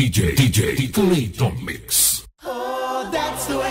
DJ, DJ, DJ, fully mix. Oh, that's the way.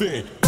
thing.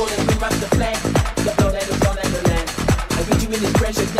call we rush the flag. The blow that is all at the land. I read you in this precious name.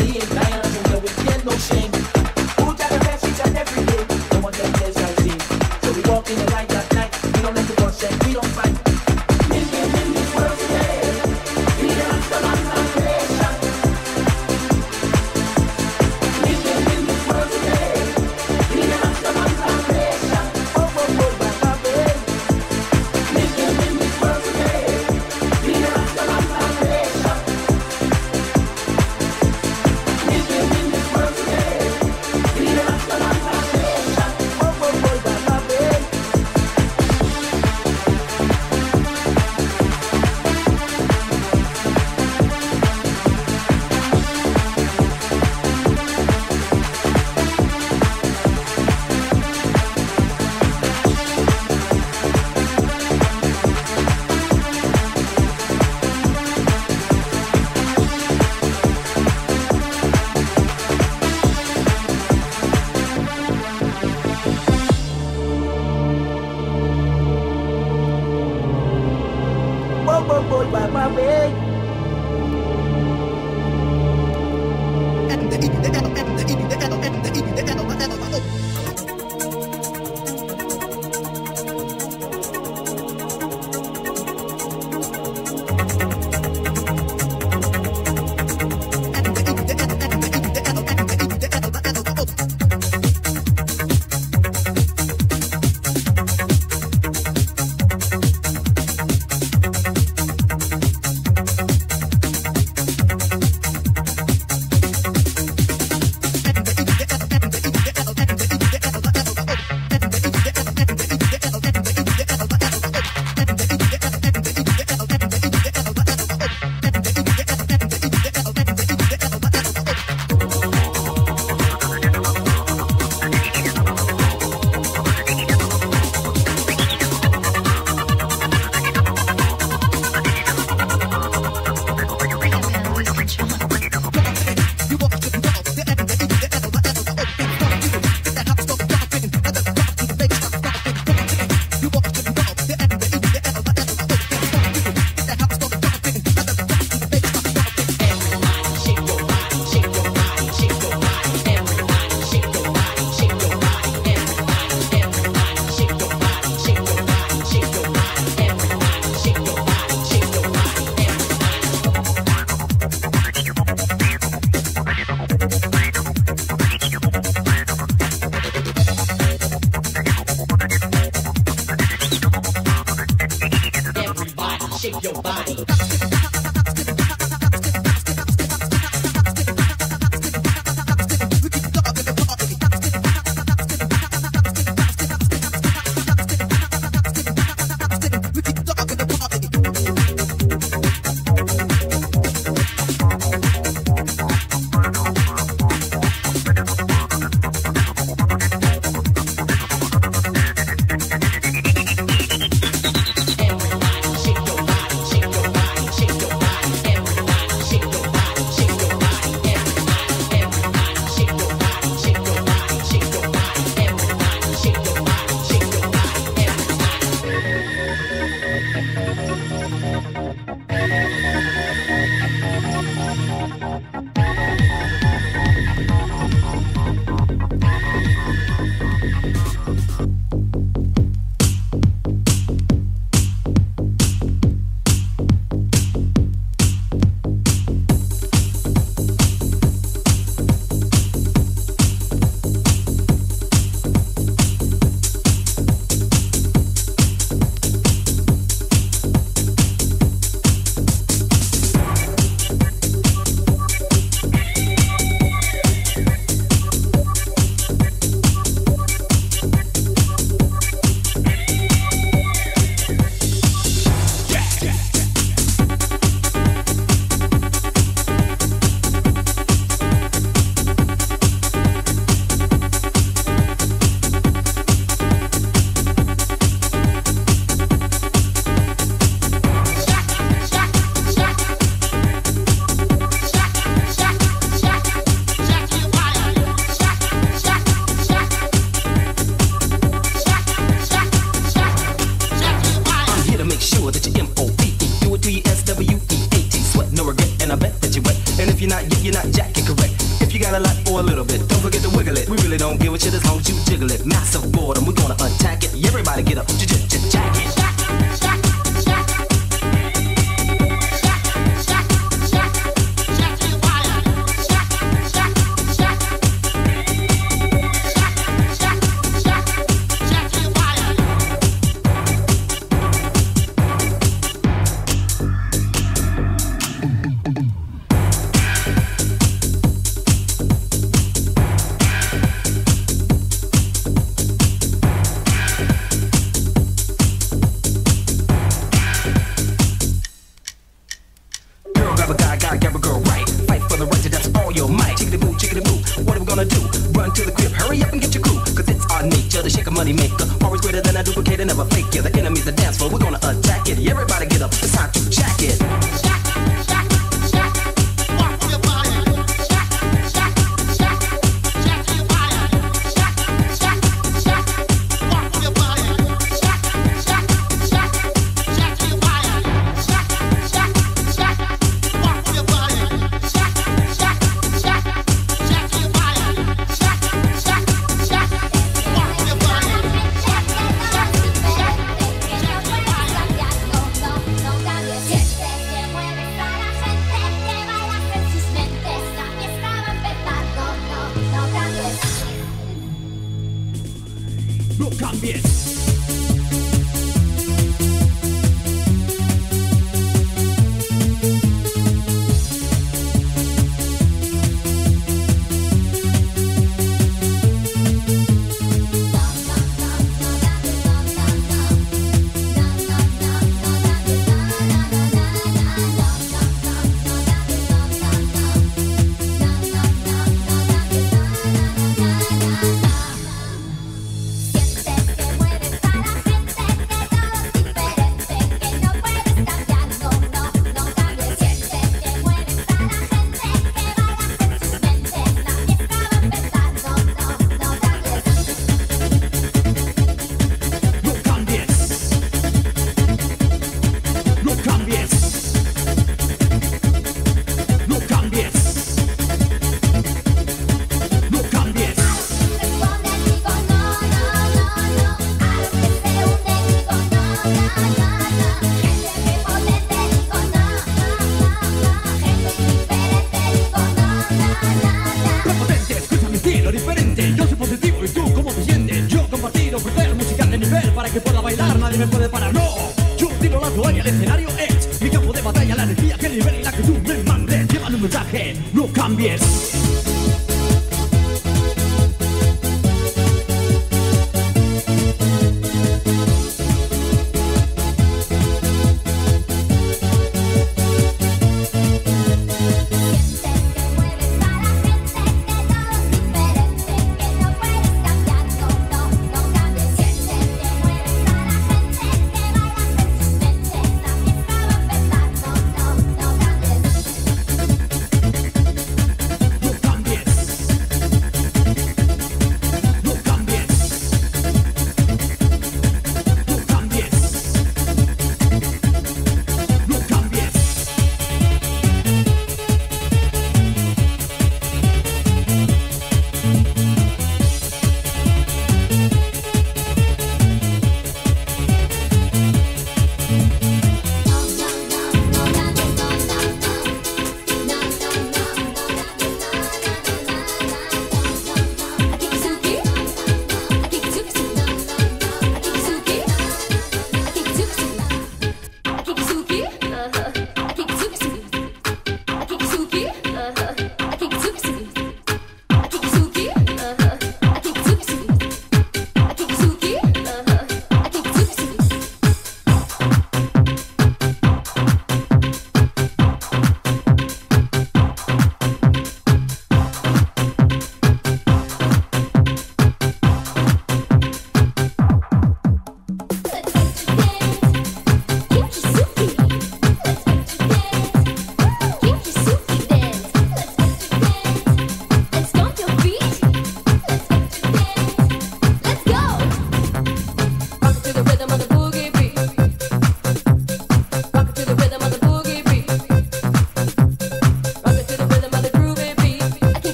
shake your body.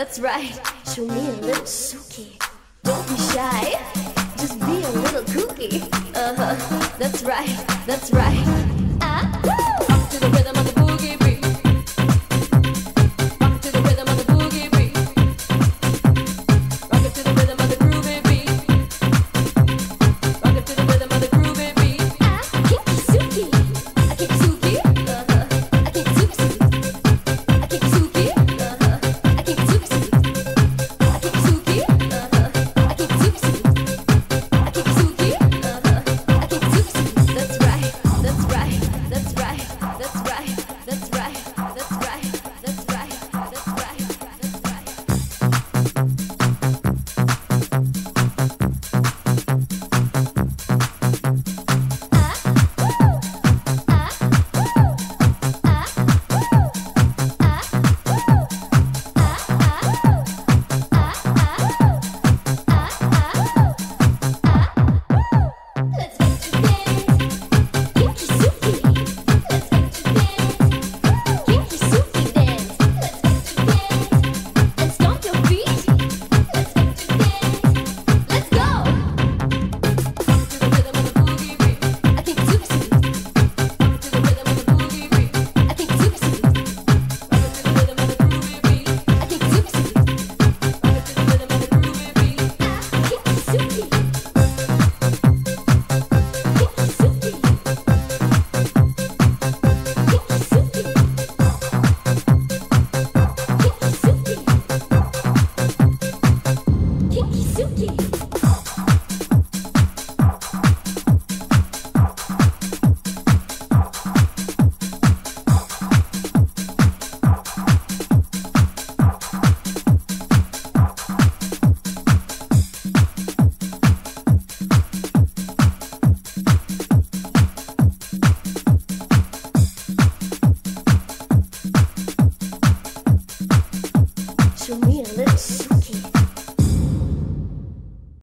That's right.